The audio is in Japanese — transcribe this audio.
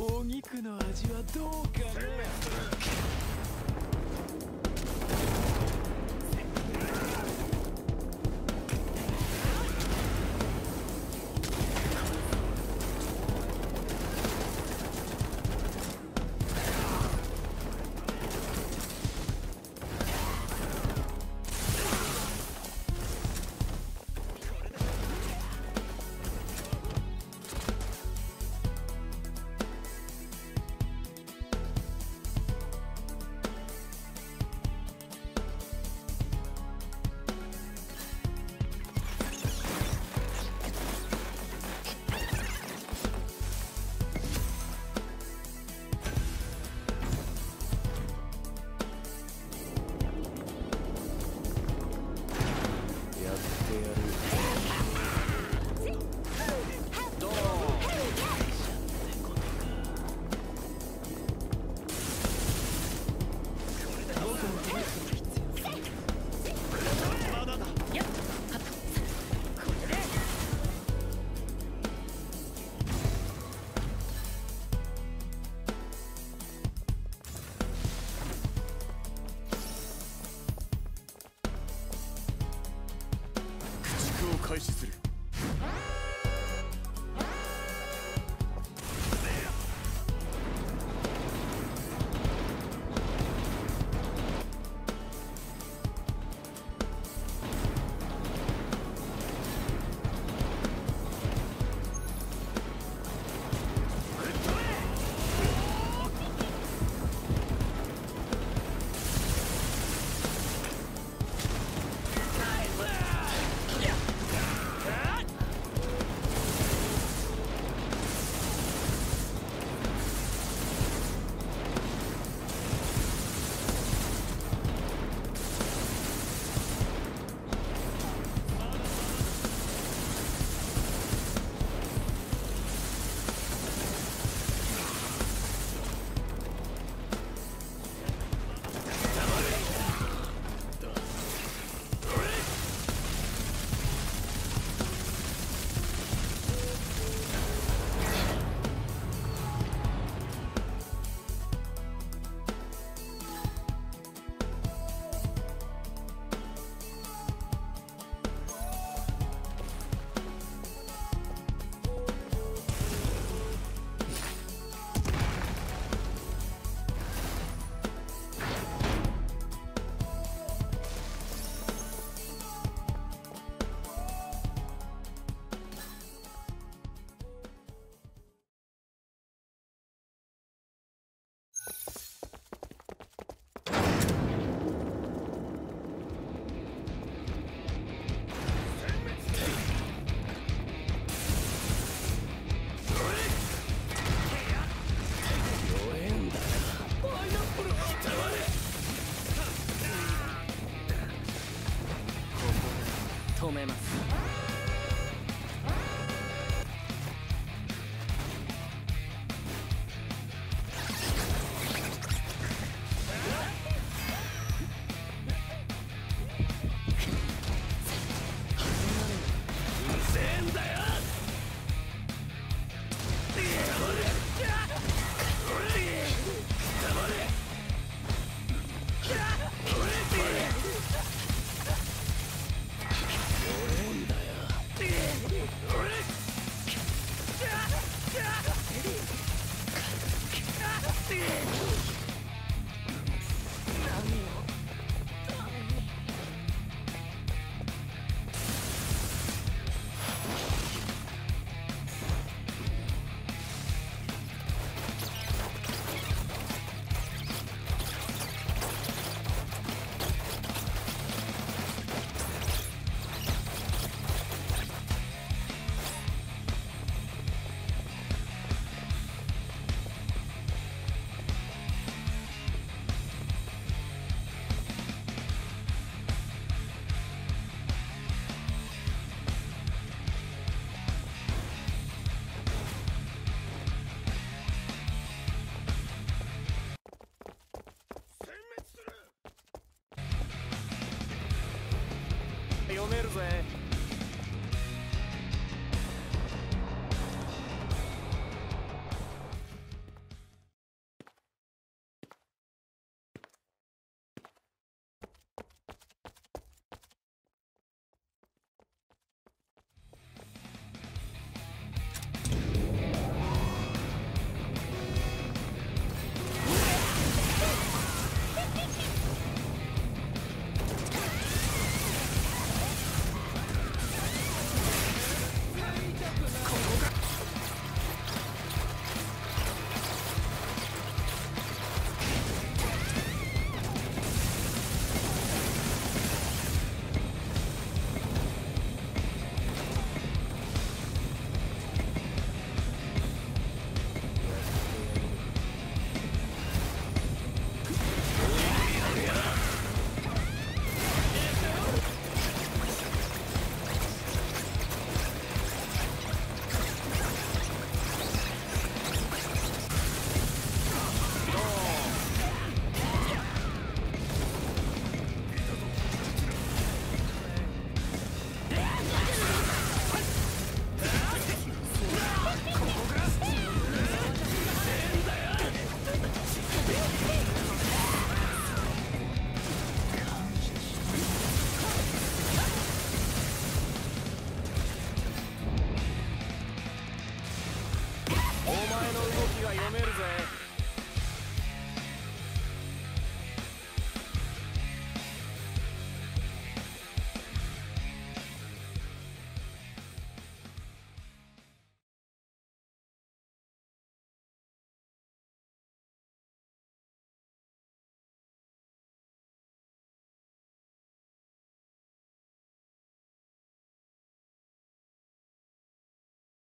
お肉の味はどうかな？開始止めます。読め say music.